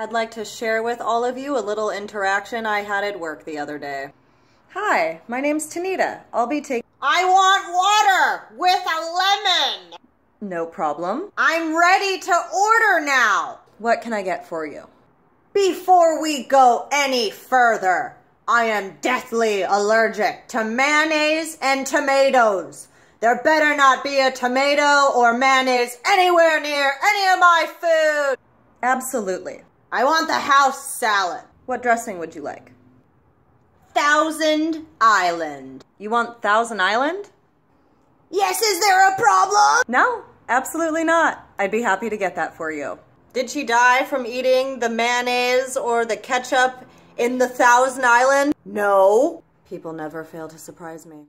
I'd like to share with all of you a little interaction I had at work the other day. Hi, my name's Tanita. I'll be taking. I want water with a lemon. No problem. I'm ready to order now. What can I get for you? Before we go any further, I am deathly allergic to mayonnaise and tomatoes. There better not be a tomato or mayonnaise anywhere near any of my food. Absolutely. I want the house salad. What dressing would you like? Thousand Island. You want Thousand Island? Yes, is there a problem? No, absolutely not. I'd be happy to get that for you. Did she die from eating the mayonnaise or the ketchup in the Thousand Island? No. People never fail to surprise me.